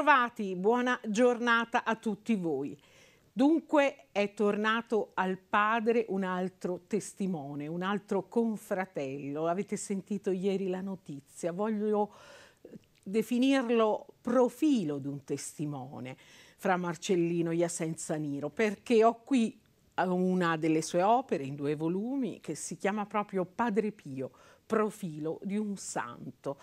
Bentrovati, buona giornata a tutti voi. Dunque è tornato al padre un altro testimone, un altro confratello. Avete sentito ieri la notizia, voglio eh, definirlo profilo di un testimone fra Marcellino Iasenza Niro, perché ho qui una delle sue opere in due volumi che si chiama proprio Padre Pio, profilo di un santo.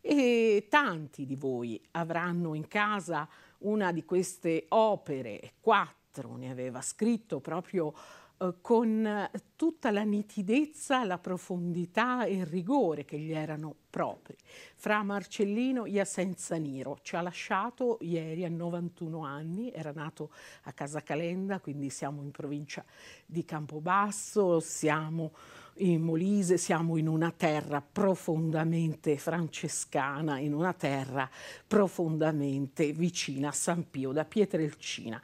E tanti di voi avranno in casa una di queste opere, quattro ne aveva scritto proprio eh, con tutta la nitidezza, la profondità e il rigore che gli erano propri. Fra Marcellino Iasenza Niro ci ha lasciato ieri a 91 anni, era nato a Casa Calenda, quindi siamo in provincia di Campobasso, siamo in Molise, siamo in una terra profondamente francescana, in una terra profondamente vicina a San Pio da Pietrelcina.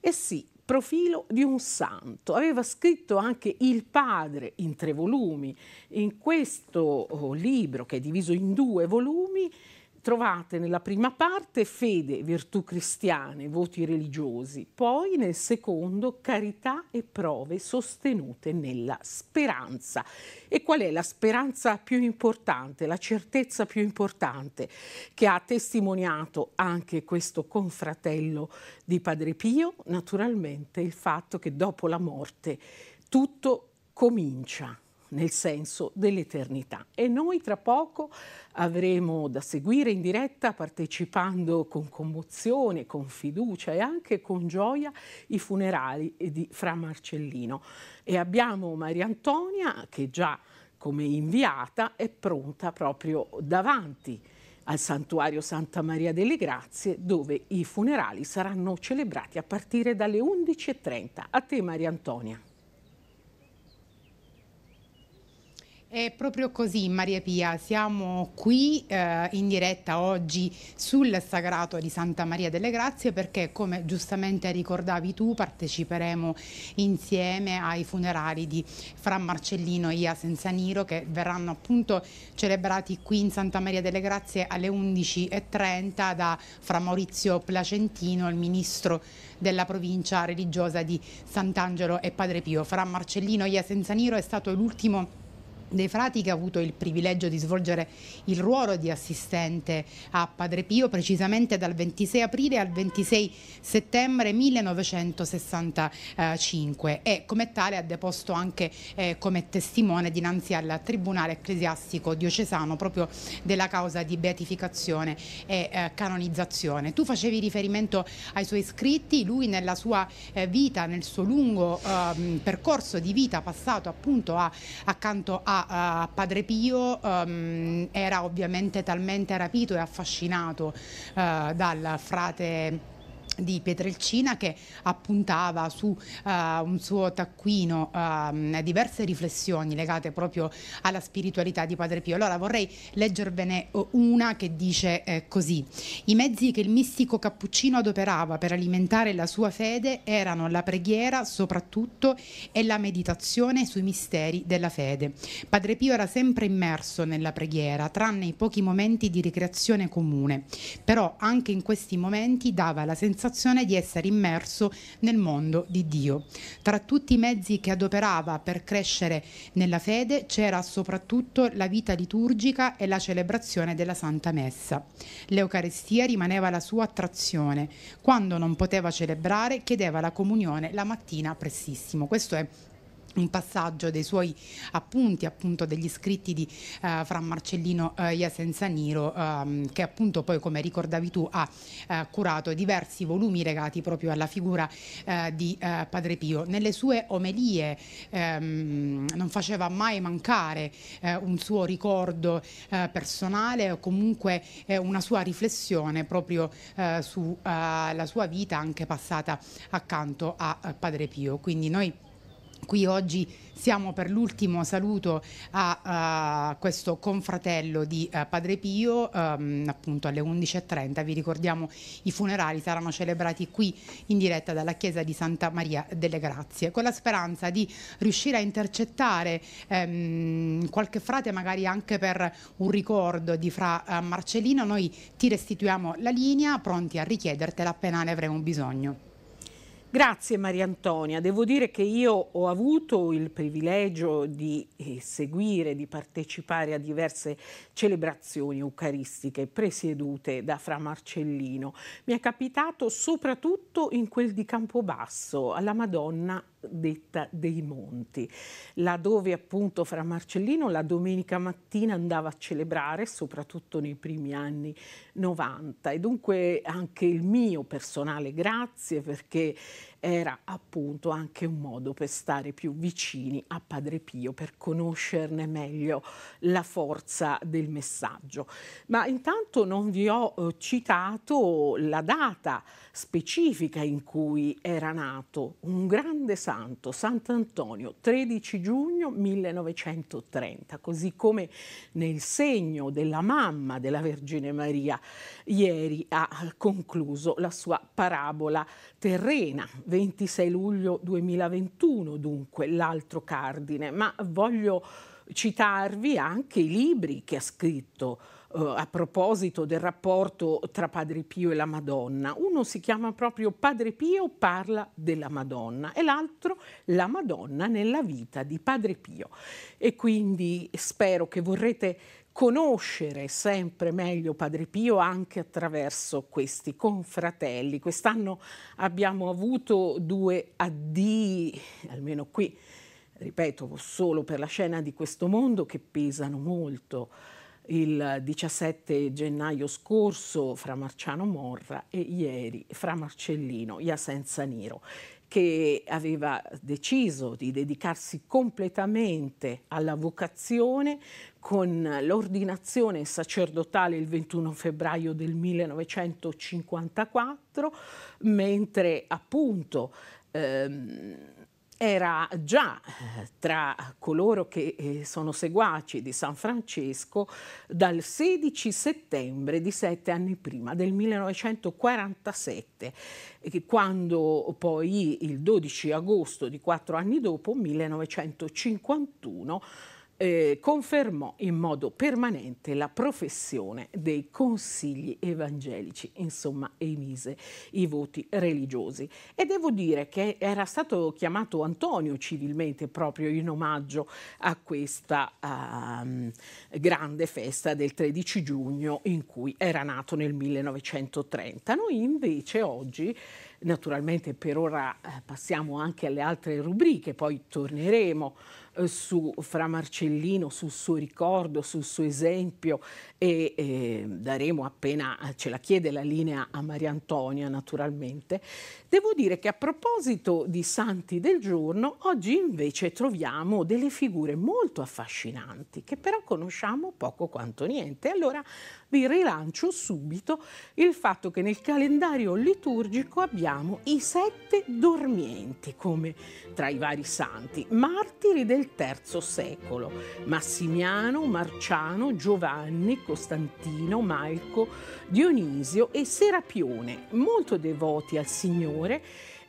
E sì, profilo di un santo. Aveva scritto anche il padre in tre volumi. In questo oh, libro, che è diviso in due volumi, trovate nella prima parte fede, virtù cristiane, voti religiosi, poi nel secondo carità e prove sostenute nella speranza. E qual è la speranza più importante, la certezza più importante che ha testimoniato anche questo confratello di Padre Pio? Naturalmente il fatto che dopo la morte tutto comincia nel senso dell'eternità. E noi tra poco avremo da seguire in diretta partecipando con commozione, con fiducia e anche con gioia i funerali di Fra Marcellino. E abbiamo Maria Antonia che già come inviata è pronta proprio davanti al santuario Santa Maria delle Grazie dove i funerali saranno celebrati a partire dalle 11.30. A te Maria Antonia. È proprio così Maria Pia, siamo qui eh, in diretta oggi sul Sagrato di Santa Maria delle Grazie perché come giustamente ricordavi tu parteciperemo insieme ai funerali di Fra Marcellino e Ia Senzaniro che verranno appunto celebrati qui in Santa Maria delle Grazie alle 11.30 da Fra Maurizio Placentino, il ministro della provincia religiosa di Sant'Angelo e Padre Pio. Fra Marcellino Ia Senzaniro è stato l'ultimo dei frati che ha avuto il privilegio di svolgere il ruolo di assistente a Padre Pio precisamente dal 26 aprile al 26 settembre 1965 e come tale ha deposto anche eh, come testimone dinanzi al Tribunale Ecclesiastico Diocesano proprio della causa di beatificazione e eh, canonizzazione. Tu facevi riferimento ai suoi scritti, lui nella sua eh, vita, nel suo lungo ehm, percorso di vita passato appunto a, accanto a a Padre Pio um, era ovviamente talmente rapito e affascinato uh, dal frate di Pietrelcina che appuntava su uh, un suo taccuino uh, diverse riflessioni legate proprio alla spiritualità di Padre Pio. Allora vorrei leggervene eh, una che dice eh, così: I mezzi che il mistico cappuccino adoperava per alimentare la sua fede erano la preghiera soprattutto e la meditazione sui misteri della fede. Padre Pio era sempre immerso nella preghiera, tranne i pochi momenti di ricreazione comune, però anche in questi momenti dava la sensazione sensazione di essere immerso nel mondo di Dio. Tra tutti i mezzi che adoperava per crescere nella fede c'era soprattutto la vita liturgica e la celebrazione della Santa Messa. L'Eucarestia rimaneva la sua attrazione. Quando non poteva celebrare chiedeva la comunione la mattina prestissimo. Questo è un passaggio dei suoi appunti, appunto degli scritti di uh, Fra Marcellino uh, Iasenzaniro, um, che appunto poi, come ricordavi tu, ha uh, curato diversi volumi legati proprio alla figura uh, di Padre Pio. Nelle sue omelie um, non faceva mai mancare un suo ricordo personale o comunque una sua riflessione proprio sulla sua vita anche passata accanto a Padre Pio. Quindi noi Qui oggi siamo per l'ultimo saluto a, a, questo confratello di uh, Padre Pio, um, appunto alle 11.30. Vi ricordiamo i funerali saranno celebrati qui in diretta dalla chiesa di Santa Maria delle Grazie, con la speranza di riuscire a intercettare um, qualche frate, magari anche per un ricordo di Fra uh, Marcellino. Noi ti restituiamo la linea, pronti a richiedertela appena ne avremo bisogno. Grazie Maria Antonia, devo dire che io ho avuto il privilegio di eh, seguire, di partecipare a diverse celebrazioni eucaristiche presiedute da Fra Marcellino. Mi è capitato soprattutto in quel di Campobasso, alla Madonna detta dei Monti, laddove appunto Fra Marcellino la domenica mattina andava a celebrare, soprattutto nei primi anni 90 e dunque anche il mio personale grazie perché era appunto anche un modo per stare più vicini a Padre Pio, per conoscerne meglio la forza del messaggio. Ma intanto non vi ho eh, citato la data specifica in cui era nato un grande santo, Sant'Antonio, 13 giugno 1930, così come nel segno della mamma della Vergine Maria ieri ha concluso la sua parabola terrena, 26 luglio 2021 dunque, l'altro cardine, ma voglio citarvi anche i libri che ha scritto uh, a proposito del rapporto tra Padre Pio e la Madonna. Uno si chiama proprio Padre Pio parla della Madonna e l'altro La Madonna nella vita di Padre Pio. E quindi spero che vorrete conoscere sempre meglio Padre Pio anche attraverso questi confratelli. Quest'anno abbiamo avuto due addii, almeno qui, ripeto, solo per la scena di questo mondo, che pesano molto. Il 17 gennaio scorso fra Marciano Morra e ieri fra Marcellino Iasenza Niro che aveva deciso di dedicarsi completamente alla vocazione con l'ordinazione sacerdotale il 21 febbraio del 1954, mentre appunto ehm, era già eh, tra coloro che eh, sono seguaci di San Francesco dal 16 settembre di sette anni prima, del 1947, quando poi il 12 agosto di quattro anni dopo, 1951, eh, confermò in modo permanente la professione dei consigli evangelici, insomma emise i voti religiosi. E devo dire che era stato chiamato Antonio civilmente proprio in omaggio a questa uh, grande festa del 13 giugno in cui era nato nel 1930. Noi invece oggi naturalmente per ora eh, passiamo anche alle altre rubriche, poi torneremo eh, su Fra Marcellino, sul suo ricordo, sul suo esempio e eh, daremo appena ce la chiede la linea a Maria Antonia naturalmente. Devo dire che a proposito di santi del giorno, oggi invece troviamo delle figure molto affascinanti che però conosciamo poco quanto niente. Allora vi rilancio subito il fatto che nel calendario liturgico abbiamo i sette dormienti come tra i vari santi, martiri del III secolo, Massimiano, Marciano, Giovanni, Costantino, Malco, Dionisio e Serapione, molto devoti al Signore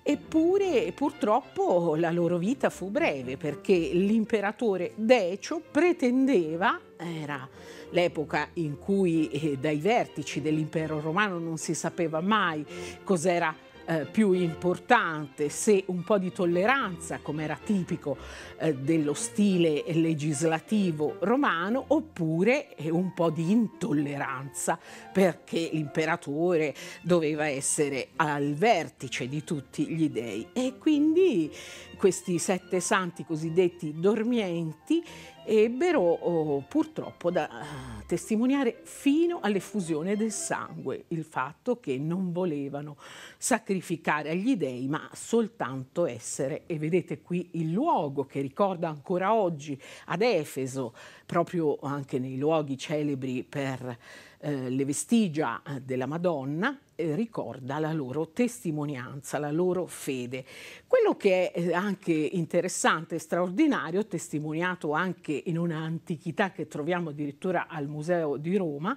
Eppure purtroppo la loro vita fu breve perché l'imperatore Decio pretendeva, era l'epoca in cui eh, dai vertici dell'impero romano non si sapeva mai cos'era eh, più importante, se un po' di tolleranza, come era tipico eh, dello stile legislativo romano, oppure eh, un po' di intolleranza, perché l'imperatore doveva essere al vertice di tutti gli dei. E quindi questi sette santi cosiddetti dormienti ebbero oh, purtroppo da uh, testimoniare fino all'effusione del sangue il fatto che non volevano sacrificare agli dei ma soltanto essere, e vedete qui il luogo che ricorda ancora oggi ad Efeso, proprio anche nei luoghi celebri per eh, le vestigia eh, della Madonna eh, ricorda la loro testimonianza, la loro fede. Quello che è eh, anche interessante e straordinario, testimoniato anche in un'antichità che troviamo addirittura al Museo di Roma,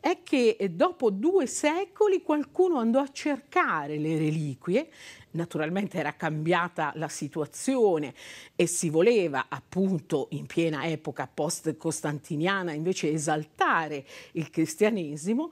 è che dopo due secoli qualcuno andò a cercare le reliquie naturalmente era cambiata la situazione e si voleva appunto in piena epoca post-costantiniana invece esaltare il cristianesimo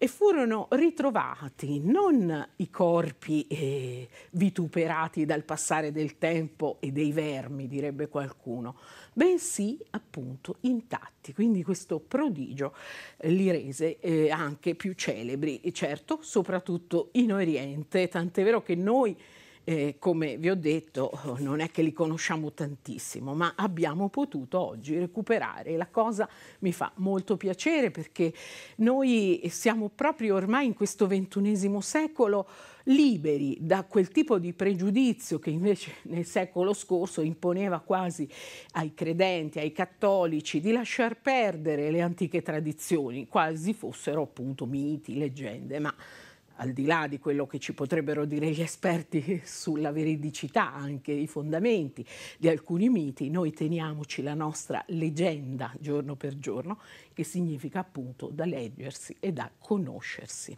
e furono ritrovati non i corpi eh, vituperati dal passare del tempo e dei vermi, direbbe qualcuno, bensì appunto intatti. Quindi questo prodigio eh, li rese eh, anche più celebri, certo, soprattutto in Oriente, tant'è vero che noi eh, come vi ho detto, non è che li conosciamo tantissimo, ma abbiamo potuto oggi recuperare. La cosa mi fa molto piacere perché noi siamo proprio ormai in questo ventunesimo secolo liberi da quel tipo di pregiudizio che invece nel secolo scorso imponeva quasi ai credenti, ai cattolici, di lasciar perdere le antiche tradizioni, quasi fossero appunto miti, leggende, ma al di là di quello che ci potrebbero dire gli esperti sulla veridicità, anche i fondamenti di alcuni miti, noi teniamoci la nostra leggenda giorno per giorno, che significa appunto da leggersi e da conoscersi.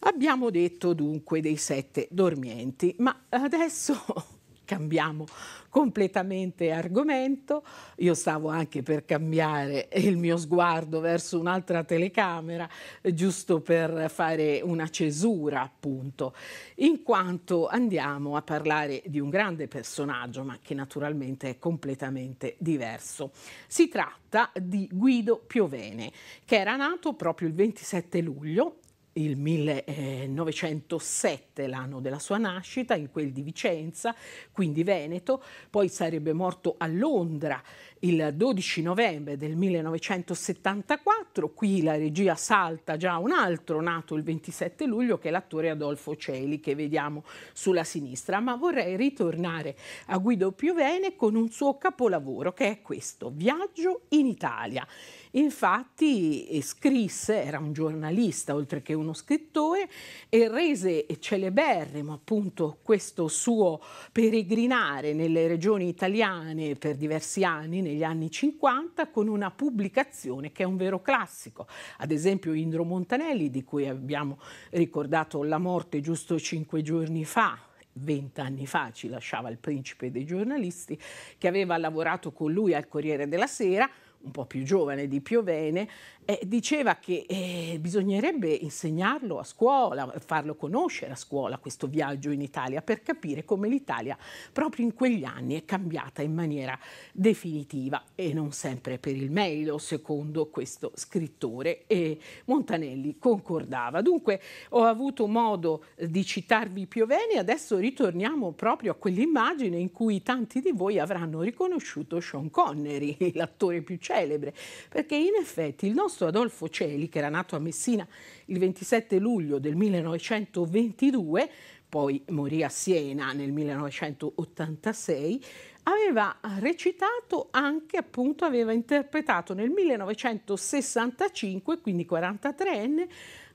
Abbiamo detto dunque dei sette dormienti, ma adesso cambiamo completamente argomento. Io stavo anche per cambiare il mio sguardo verso un'altra telecamera, giusto per fare una cesura, appunto, in quanto andiamo a parlare di un grande personaggio, ma che naturalmente è completamente diverso. Si tratta di Guido Piovene, che era nato proprio il 27 luglio il 1907, l'anno della sua nascita, in quel di Vicenza, quindi Veneto, poi sarebbe morto a Londra il 12 novembre del 1974, qui la regia salta già un altro nato il 27 luglio che è l'attore Adolfo Celi che vediamo sulla sinistra, ma vorrei ritornare a Guido Piovene con un suo capolavoro che è questo, Viaggio in Italia. Infatti eh, scrisse, era un giornalista oltre che uno scrittore, e rese celeberrimo appunto questo suo peregrinare nelle regioni italiane per diversi anni, negli anni 50, con una pubblicazione che è un vero classico. Ad esempio Indro Montanelli, di cui abbiamo ricordato la morte giusto cinque giorni fa, vent'anni fa ci lasciava il principe dei giornalisti, che aveva lavorato con lui al Corriere della Sera, un po' più giovane di Piovene, eh, diceva che eh, bisognerebbe insegnarlo a scuola, farlo conoscere a scuola questo viaggio in Italia per capire come l'Italia proprio in quegli anni è cambiata in maniera definitiva e non sempre per il meglio, secondo questo scrittore e Montanelli concordava. Dunque ho avuto modo di citarvi Piovene, adesso ritorniamo proprio a quell'immagine in cui tanti di voi avranno riconosciuto Sean Connery, l'attore più celebre, perché in effetti il nostro Adolfo Celi, che era nato a Messina il 27 luglio del 1922, poi morì a Siena nel 1986, aveva recitato anche, appunto, aveva interpretato nel 1965, quindi 43enne,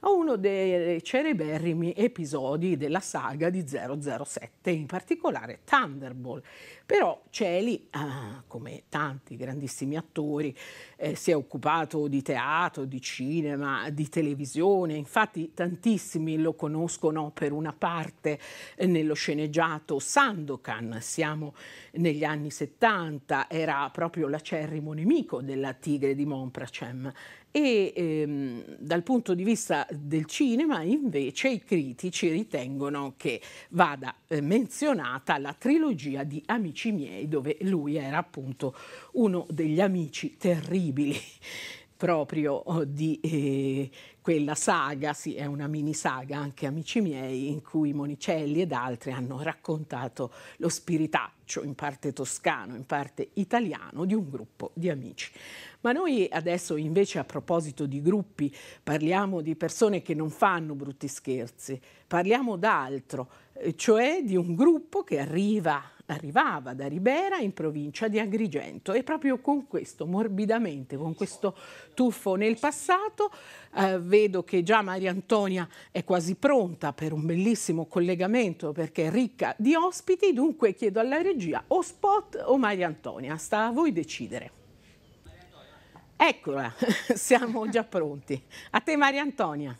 a uno dei celeberrimi episodi della saga di 007, in particolare Thunderball. Però Celi, ah, come tanti grandissimi attori, eh, si è occupato di teatro, di cinema, di televisione, infatti tantissimi lo conoscono per una parte eh, nello sceneggiato Sandokan, siamo negli anni 70, era proprio l'acerrimo nemico della Tigre di Monpracem e ehm, dal punto di vista del cinema invece i critici ritengono che vada eh, menzionata la trilogia di Amici miei dove lui era appunto uno degli amici terribili proprio oh, di eh, quella saga, sì, è una mini saga anche amici miei, in cui Monicelli ed altri hanno raccontato lo spiritaccio, in parte toscano, in parte italiano, di un gruppo di amici. Ma noi adesso invece a proposito di gruppi parliamo di persone che non fanno brutti scherzi, parliamo d'altro, cioè di un gruppo che arriva arrivava da Ribera in provincia di Agrigento e proprio con questo, morbidamente, con questo tuffo nel passato, eh, vedo che già Maria Antonia è quasi pronta per un bellissimo collegamento perché è ricca di ospiti, dunque chiedo alla regia o spot o Maria Antonia, sta a voi decidere. Eccola, siamo già pronti. A te Maria Antonia.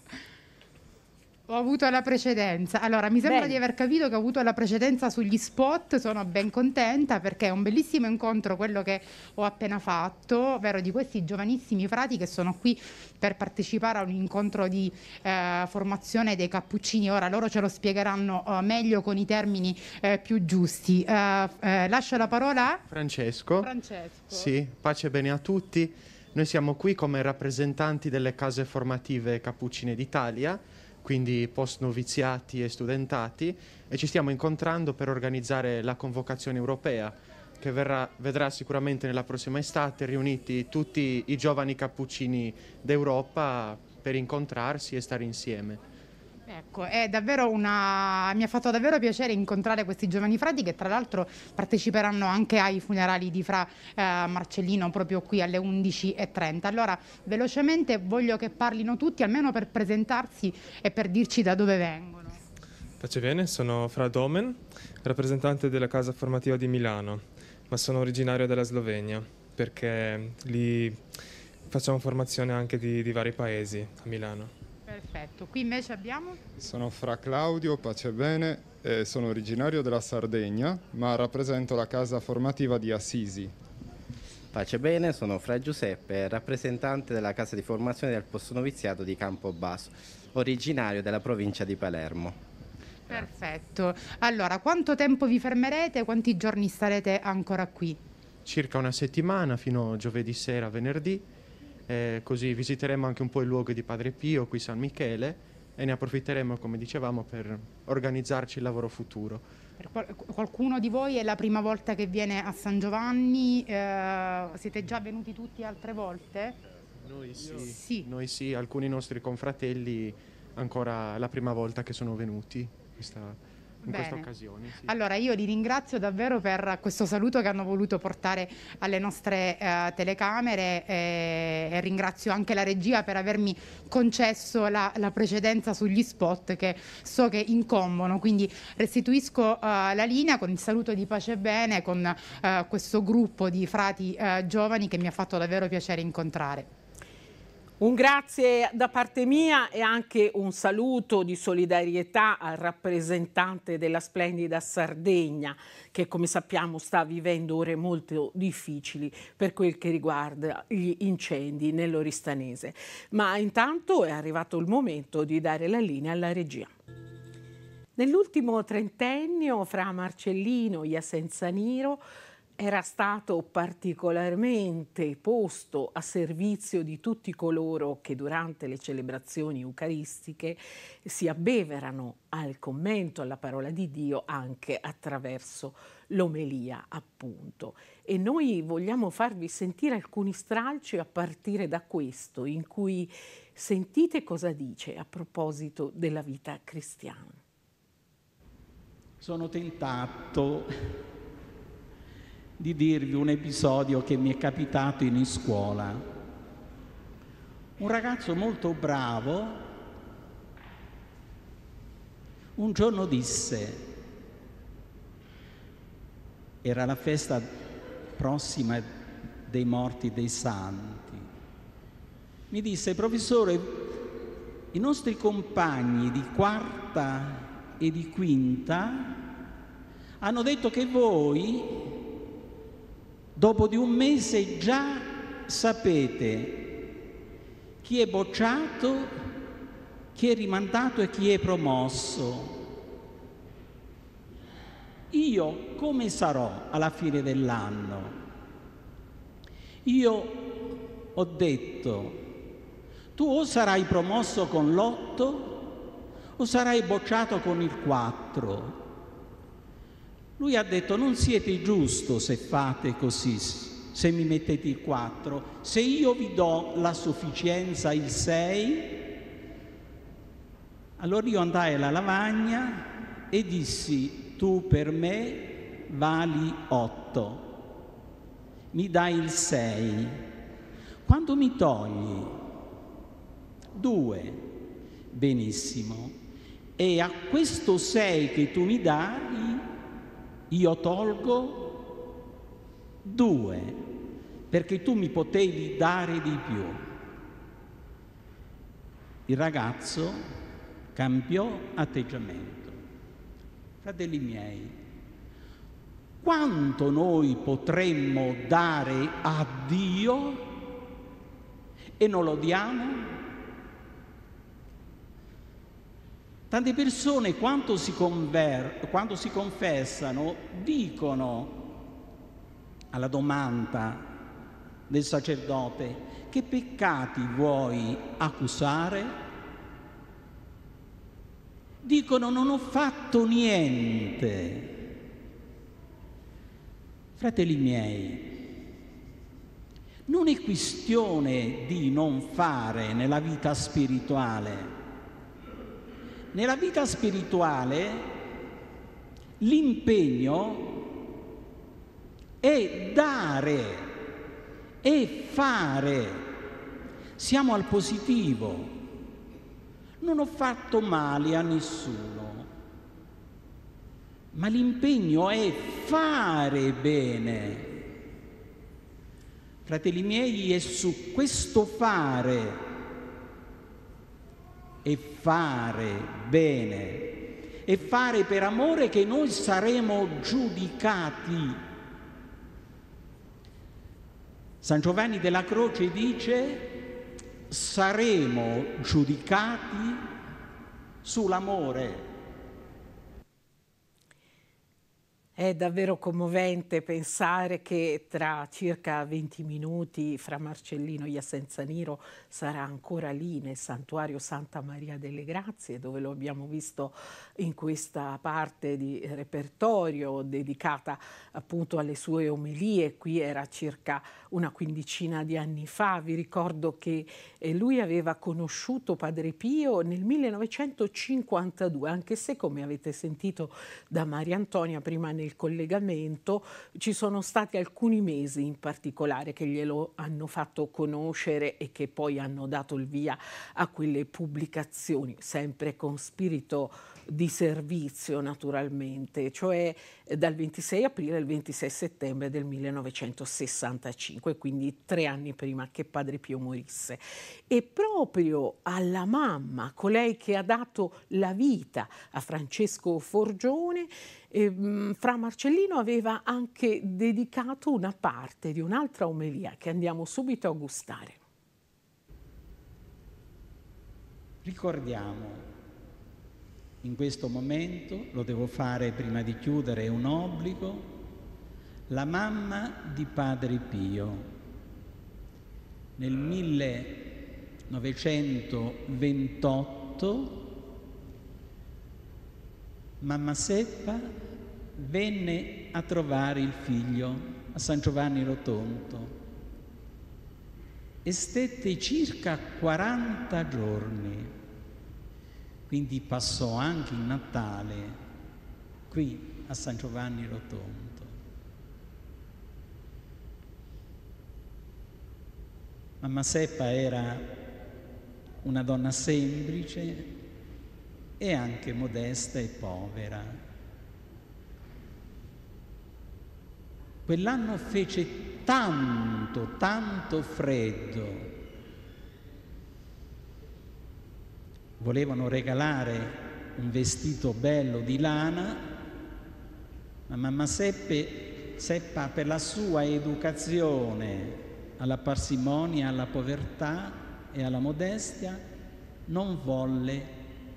Ho avuto la precedenza. Allora, mi sembra Bene. di aver capito che ho avuto la precedenza sugli spot, sono ben contenta perché è un bellissimo incontro quello che ho appena fatto, ovvero di questi giovanissimi frati che sono qui per partecipare a un incontro di eh, formazione dei cappuccini. Ora loro ce lo spiegheranno eh, meglio con i termini eh, più giusti. Eh, eh, lascio la parola a Francesco. Francesco. Sì, pace e bene a tutti. Noi siamo qui come rappresentanti delle case formative Cappuccine d'Italia, quindi post noviziati e studentati, e ci stiamo incontrando per organizzare la convocazione europea che verrà- vedrà sicuramente nella prossima estate riuniti tutti i giovani cappuccini d'Europa per incontrarsi e stare insieme. Ecco, è davvero una... mi ha fatto davvero piacere incontrare questi giovani frati che tra l'altro parteciperanno anche ai funerali di Fra eh, Marcellino proprio qui alle 11.30. Allora, velocemente voglio che parlino tutti, almeno per presentarsi e per dirci da dove vengono. Pace bene, sono Fra Domen, rappresentante della casa formativa di Milano, ma sono originario della Slovenia perché lì facciamo formazione anche di, di vari paesi a Milano. Perfetto, qui invece abbiamo... Sono Fra Claudio, pace e bene, e sono originario della Sardegna, ma rappresento la casa formativa di Assisi. Pace bene, sono Fra Giuseppe, rappresentante della casa di formazione del posto noviziato di Campobasso, originario della provincia di Palermo. Perfetto. Allora, quanto tempo vi fermerete? Quanti giorni starete ancora qui? circa una settimana fino a giovedì sera, venerdì, eh, così visiteremo anche un po' il luogo di Padre Pio, qui San Michele, e ne approfitteremo, come dicevamo, per organizzarci il lavoro futuro. Per qual- qualcuno di voi è la prima volta che viene a San Giovanni? Eh, siete già venuti tutti altre volte? Noi sì, Sì. noi sì, alcuni nostri confratelli ancora la prima volta che sono venuti questa- in Bene. questa occasione. sì. Allora io li ringrazio davvero per questo saluto che hanno voluto portare alle nostre eh, telecamere e, e ringrazio anche la regia per avermi concesso la, la precedenza sugli spot che so che incombono, quindi restituisco eh, la linea con il saluto di pace e bene con eh, questo gruppo di frati eh, giovani che mi ha fatto davvero piacere incontrare. Un grazie da parte mia e anche un saluto di solidarietà al rappresentante della splendida Sardegna che come sappiamo sta vivendo ore molto difficili per quel che riguarda gli incendi nell'Oristanese. Ma intanto è arrivato il momento di dare la linea alla regia. Nell'ultimo trentennio fra Marcellino e Iasenza Niro era stato particolarmente posto a servizio di tutti coloro che durante le celebrazioni eucaristiche si abbeverano al commento alla parola di Dio anche attraverso l'omelia, appunto. E noi vogliamo farvi sentire alcuni stralci a partire da questo, in cui sentite cosa dice a proposito della vita cristiana. Sono tentato di dirvi un episodio che mi è capitato in scuola. Un ragazzo molto bravo un giorno disse, era la festa prossima dei morti dei santi, mi disse, professore, i nostri compagni di quarta e di quinta hanno detto che voi dopo di un mese già sapete chi è bocciato, chi è rimandato e chi è promosso. Io come sarò alla fine dell'anno? Io ho detto, tu o sarai promosso con l'otto o sarai bocciato con il quattro. Lui ha detto non siete giusto se fate così, se mi mettete il 4, se io vi do la sufficienza, il 6, allora io andai alla lavagna e dissi tu per me vali 8, mi dai il 6. Quando mi togli 2, benissimo, e a questo 6 che tu mi dai io tolgo 2, perché tu mi potevi dare di più. Il ragazzo cambiò atteggiamento. Fratelli miei, quanto noi potremmo dare a Dio e non lo diamo? Tante persone quando si, conver- quando si confessano dicono alla domanda del sacerdote che peccati vuoi accusare? Dicono non ho fatto niente. Fratelli miei, non è questione di non fare nella vita spirituale. Nella vita spirituale l'impegno è dare e fare. Siamo al positivo. Non ho fatto male a nessuno, ma l'impegno è fare bene. Fratelli miei, è su questo fare e fare bene e fare per amore che noi saremo giudicati. San Giovanni della Croce dice saremo giudicati sull'amore. È davvero commovente pensare che tra circa 20 minuti fra Marcellino e Niro sarà ancora lì nel santuario Santa Maria delle Grazie dove lo abbiamo visto in questa parte di repertorio dedicata appunto alle sue omelie. Qui era circa una quindicina di anni fa. Vi ricordo che eh, lui aveva conosciuto Padre Pio nel 1952 anche se come avete sentito da Maria Antonia prima nel il collegamento, ci sono stati alcuni mesi in particolare che glielo hanno fatto conoscere e che poi hanno dato il via a quelle pubblicazioni, sempre con spirito di servizio naturalmente, cioè eh, dal 26 aprile al 26 settembre del 1965, quindi tre anni prima che Padre Pio morisse. E proprio alla mamma, colei che ha dato la vita a Francesco Forgione, eh, Fra Marcellino aveva anche dedicato una parte di un'altra omelia che andiamo subito a gustare. Ricordiamo in questo momento, lo devo fare prima di chiudere, è un obbligo, la mamma di Padre Pio. Nel 1928 mamma Seppa venne a trovare il figlio a San Giovanni Rotonto e stette circa 40 giorni quindi passò anche il Natale qui a San Giovanni Rotondo. Mamma Seppa era una donna semplice e anche modesta e povera. Quell'anno fece tanto, tanto freddo volevano regalare un vestito bello di lana, ma mamma Seppe, Seppa per la sua educazione alla parsimonia, alla povertà e alla modestia non volle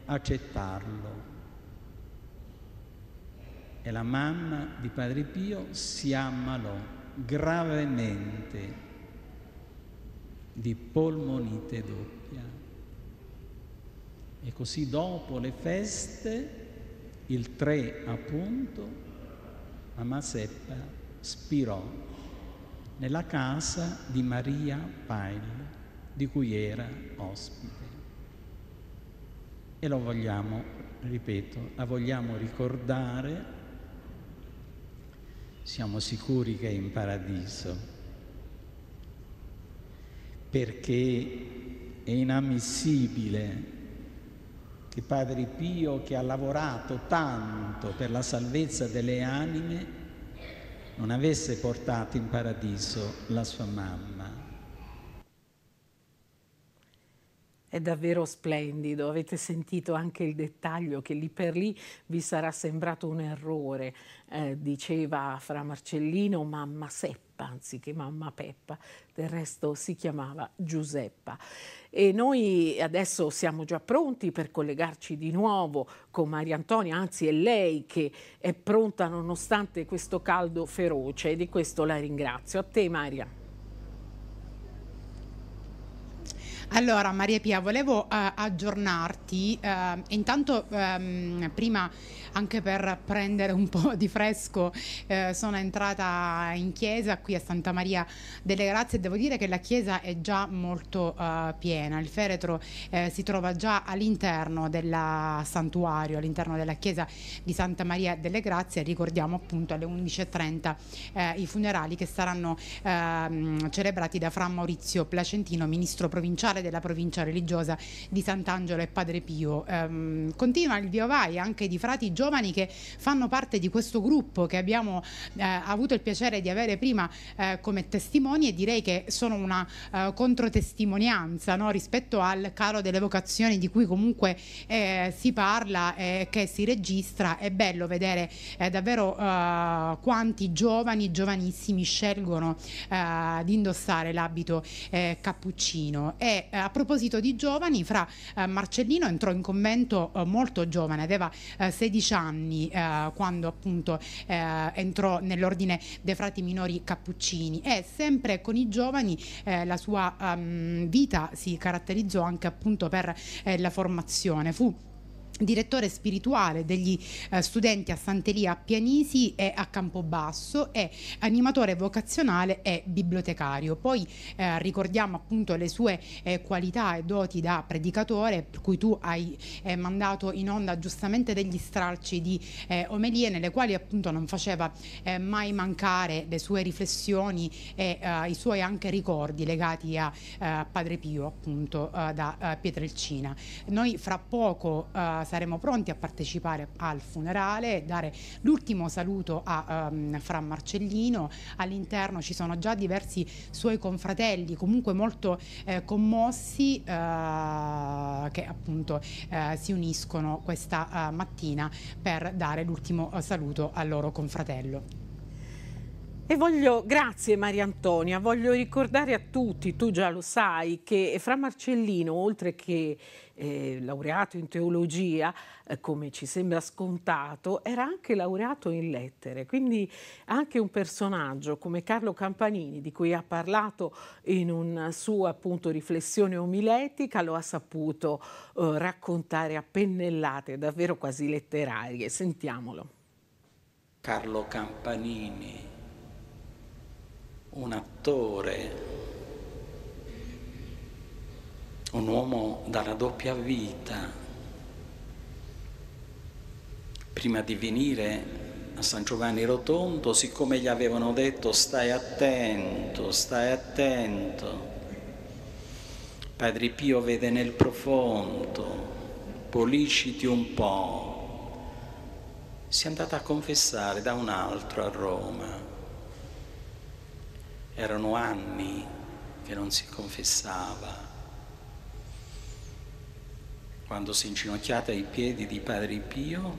accettarlo. E la mamma di Padre Pio si ammalò gravemente di polmonite doppia. E così dopo le feste, il 3 appunto, Mamma Seppa spirò nella casa di Maria Pail, di cui era ospite. E lo vogliamo, ripeto, la vogliamo ricordare siamo sicuri che è in paradiso, perché è inammissibile che Padre Pio, che ha lavorato tanto per la salvezza delle anime, non avesse portato in paradiso la sua mamma. È davvero splendido, avete sentito anche il dettaglio che lì per lì vi sarà sembrato un errore, eh, diceva Fra Marcellino mamma Seppa anziché mamma Peppa, del resto si chiamava Giuseppa. E noi adesso siamo già pronti per collegarci di nuovo con Maria Antonia, anzi è lei che è pronta nonostante questo caldo feroce e di questo la ringrazio. A te Maria. Allora Maria Pia, volevo uh, aggiornarti, uh, intanto um, prima anche per prendere un po' di fresco uh, sono entrata in chiesa qui a Santa Maria delle Grazie. E devo dire che la chiesa è già molto piena, il feretro si trova già all'interno del santuario, all'interno della chiesa di Santa Maria delle Grazie, ricordiamo appunto alle 11.30 i funerali che saranno ehm, celebrati da Fra Maurizio Placentino, ministro provinciale capitale della provincia religiosa di Sant'Angelo e Padre Pio. Um, continua il via vai anche di frati giovani che fanno parte di questo gruppo che abbiamo eh, avuto il piacere di avere prima eh, come testimoni e direi che sono una eh, controtestimonianza no? rispetto al calo delle vocazioni di cui comunque eh, si parla e che si registra. È bello vedere eh, davvero eh, quanti giovani, giovanissimi scelgono di indossare l'abito cappuccino. E eh, a proposito di giovani, fra eh, Marcellino entrò in convento eh, molto giovane, aveva 16 anni quando appunto entrò nell'ordine dei frati minori cappuccini e sempre con i giovani la sua um, vita si caratterizzò anche appunto per la formazione. Fu direttore spirituale degli eh, studenti a Sant'Elia a Pianisi e a Campobasso e animatore vocazionale e bibliotecario. Poi eh, ricordiamo appunto le sue eh, qualità e doti da predicatore, per cui tu hai eh, mandato in onda giustamente degli stralci di eh, omelie nelle quali appunto non faceva eh, mai mancare le sue riflessioni e i suoi anche ricordi legati a Padre Pio appunto da Pietrelcina. Noi fra poco saremo pronti a partecipare al funerale, dare l'ultimo saluto a um, Fra Marcellino. All'interno ci sono già diversi suoi confratelli, comunque molto eh, commossi, eh, che appunto eh, si uniscono questa eh, mattina per dare l'ultimo eh, saluto al loro confratello. E voglio, grazie Maria Antonia, voglio ricordare a tutti, tu già lo sai, che Fra Marcellino, oltre che eh, laureato in teologia, eh, come ci sembra scontato, era anche laureato in lettere, quindi anche un personaggio come Carlo Campanini, di cui ha parlato in una sua appunto riflessione omiletica, lo ha saputo eh, raccontare a pennellate davvero quasi letterarie. Sentiamolo. Carlo Campanini un attore, un uomo dalla doppia vita. Prima di venire a San Giovanni Rotondo, siccome gli avevano detto stai attento, stai attento, Padre Pio vede nel profondo, policiti un po', si è andata a confessare da un altro a Roma erano anni che non si confessava. Quando si è inginocchiata ai piedi di Padre Pio,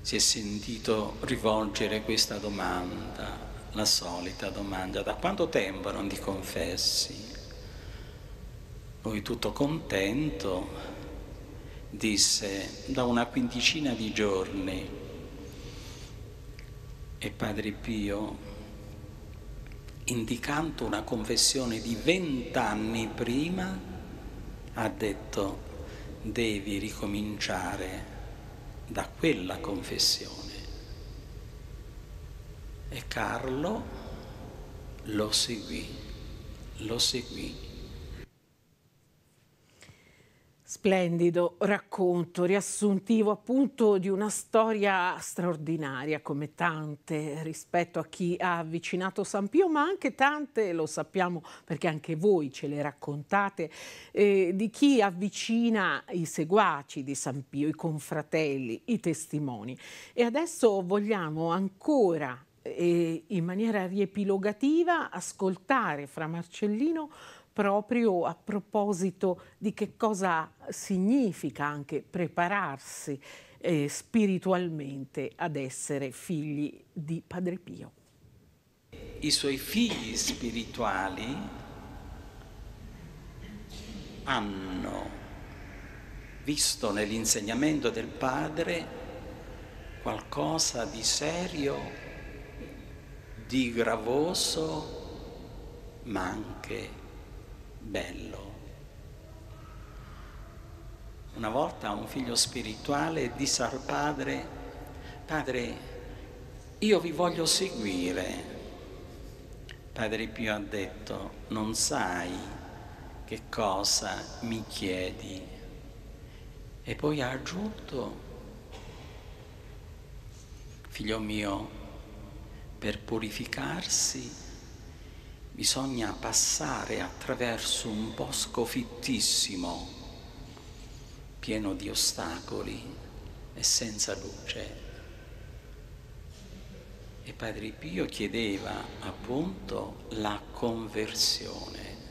si è sentito rivolgere questa domanda, la solita domanda, da quanto tempo non ti confessi? Lui tutto contento disse da una quindicina di giorni e Padre Pio, indicando una confessione di vent'anni prima, ha detto devi ricominciare da quella confessione. E Carlo lo seguì, lo seguì. Splendido racconto, riassuntivo appunto di una storia straordinaria come tante rispetto a chi ha avvicinato San Pio, ma anche tante, lo sappiamo perché anche voi ce le raccontate, eh, di chi avvicina i seguaci di San Pio, i confratelli, i testimoni. E adesso vogliamo ancora eh, in maniera riepilogativa ascoltare fra Marcellino proprio a proposito di che cosa significa anche prepararsi eh, spiritualmente ad essere figli di Padre Pio. I suoi figli spirituali hanno visto nell'insegnamento del Padre qualcosa di serio, di gravoso, ma anche bello. Una volta un figlio spirituale disse al padre, padre, io vi voglio seguire. Padre Pio ha detto, non sai che cosa mi chiedi. E poi ha aggiunto, figlio mio, per purificarsi bisogna passare attraverso un bosco fittissimo, pieno di ostacoli e senza luce. E Padre Pio chiedeva appunto la conversione.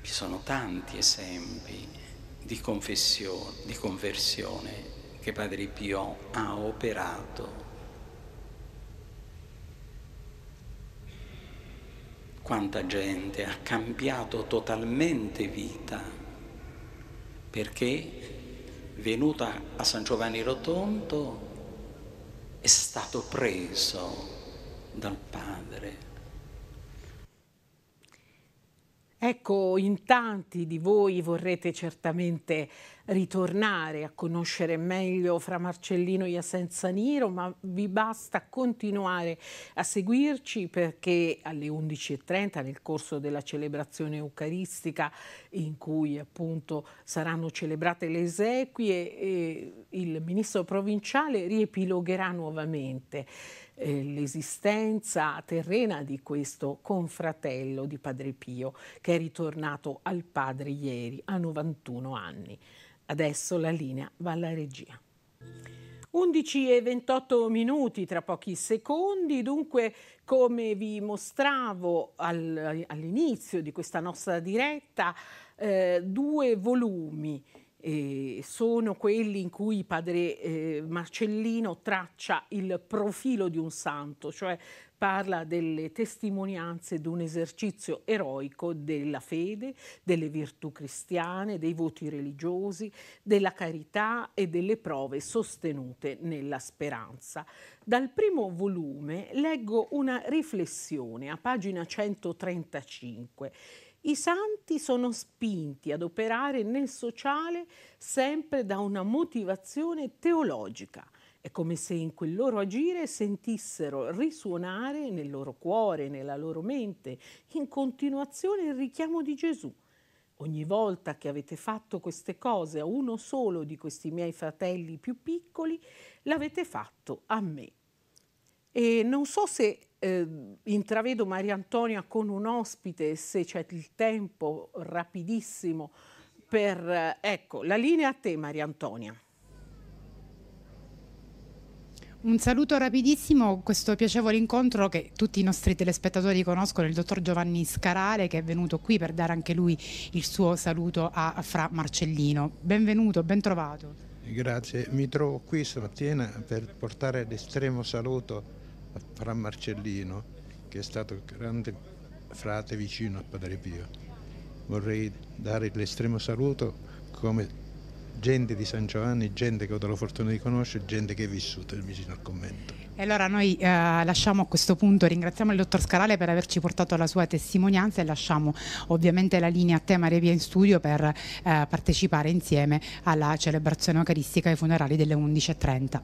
Ci sono tanti esempi di, di conversione che Padre Pio ha operato quanta gente ha cambiato totalmente vita perché venuta a San Giovanni Rotondo è stato preso dal Padre. Ecco, in tanti di voi vorrete certamente ritornare a conoscere meglio Fra Marcellino Iasenza Niro, ma vi basta continuare a seguirci perché alle 11.30 nel corso della celebrazione eucaristica in cui appunto saranno celebrate le esequie, il ministro provinciale riepilogherà nuovamente eh, l'esistenza terrena di questo confratello di Padre Pio che è ritornato al padre ieri a 91 anni. Adesso la linea va alla regia. 11 e 28 minuti tra pochi secondi, dunque come vi mostravo al, all'inizio di questa nostra diretta, eh, due volumi eh, sono quelli in cui padre eh, Marcellino traccia il profilo di un santo, cioè parla delle testimonianze di un esercizio eroico della fede, delle virtù cristiane, dei voti religiosi, della carità e delle prove sostenute nella speranza. Dal primo volume leggo una riflessione a pagina 135 i santi sono spinti ad operare nel sociale sempre da una motivazione teologica. È come se in quel loro agire sentissero risuonare nel loro cuore, nella loro mente, in continuazione il richiamo di Gesù. Ogni volta che avete fatto queste cose a uno solo di questi miei fratelli più piccoli, l'avete fatto a me. E non so se eh, intravedo Maria Antonia con un ospite, se c'è il tempo rapidissimo per... Eh, ecco, la linea a te Maria Antonia. Un saluto rapidissimo, questo piacevole incontro che tutti i nostri telespettatori conoscono, il dottor Giovanni Scarale che è venuto qui per dare anche lui il suo saluto a, Fra Marcellino. Benvenuto, ben trovato. Grazie, mi trovo qui stamattina per portare l'estremo saluto a Fra Marcellino, che è stato grande frate vicino a Padre Pio. Vorrei dare l'estremo saluto come gente di San Giovanni, gente che ho avuto la fortuna di conoscere, gente che è vissuta vicino al convento. E allora noi eh, lasciamo a questo punto, ringraziamo il dottor Scarale per averci portato la sua testimonianza e lasciamo ovviamente la linea a te Maria Pia in studio per eh, partecipare insieme alla celebrazione eucaristica ai funerali delle 11.30.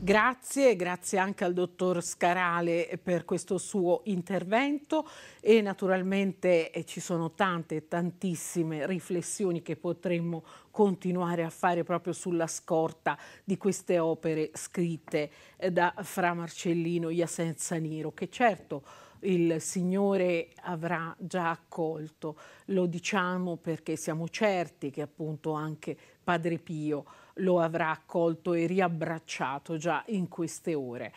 Grazie, grazie anche al dottor Scarale per questo suo intervento e naturalmente eh, ci sono tante, tantissime riflessioni che potremmo continuare a fare proprio sulla scorta di queste opere scritte eh, da Fra Marcellino Iasenza Niro, che certo il Signore avrà già accolto, lo diciamo perché siamo certi che appunto anche Padre Pio lo avrà accolto e riabbracciato già in queste ore.